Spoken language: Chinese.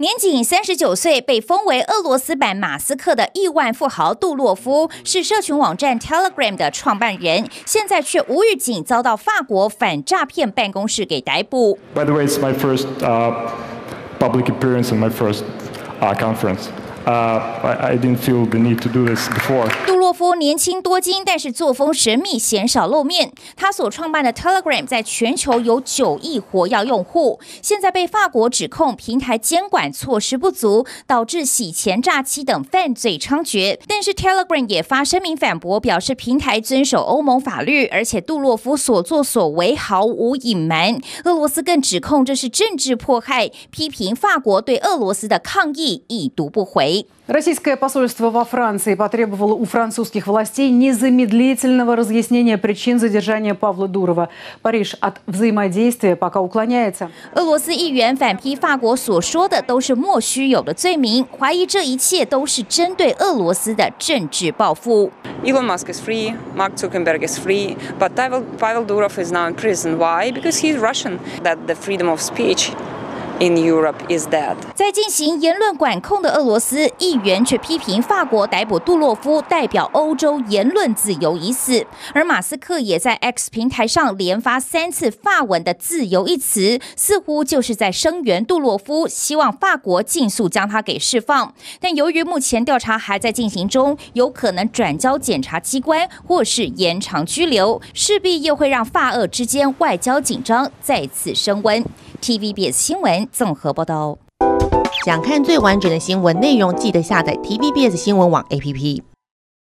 年仅三十九岁，被封为俄罗斯版马斯克的亿万富豪杜洛夫，是社群网站 Telegram 的创办人，现在却无预警遭到法国反诈骗办公室给逮捕。By the way, it's my first public appearance and my first conference. I didn't feel the need to do this before. 杜洛夫年轻多金，但是作风神秘，鲜少露面。他所创办的 Telegram 在全球有九亿活跃用户，现在被法国指控平台监管措施不足，导致洗钱、诈欺等犯罪猖獗。但是 Telegram 也发声明反驳，表示平台遵守欧盟法律，而且杜洛夫所作所为毫无隐瞒。俄罗斯更指控这是政治迫害，批评法国对俄罗斯的抗议已读不回。Российское посольство во Франции потребовало у французских властей незамедлительного разъяснения причин задержания Павла Дурова. Париж от взаимодействия пока уклоняется. 俄罗斯议员反批法国所说的都是莫须有的罪名，怀疑这一切都是针对俄罗斯的政治报复。Elon Musk is free, Mark Zuckerberg is free, but Pavel, Pavel Durov is now in prison. Why? Because he's Russian. That the freedom of speech in Europe is dead. 在进行言论管控的俄罗斯议员却批评法国逮捕杜洛夫代表欧洲言论自由已死，而马斯克也在 X 平台上连发三次法文的“自由”一词，似乎就是在声援杜洛夫，希望法国尽速将他给释放。但由于目前调查还在进行中，有可能转交检察机关或是延长拘留，势必又会让法俄之间外交紧张再次升温。TVBS 新闻综合报道。想看最完整的新闻内容，记得下载 TVBS 新闻网 APP。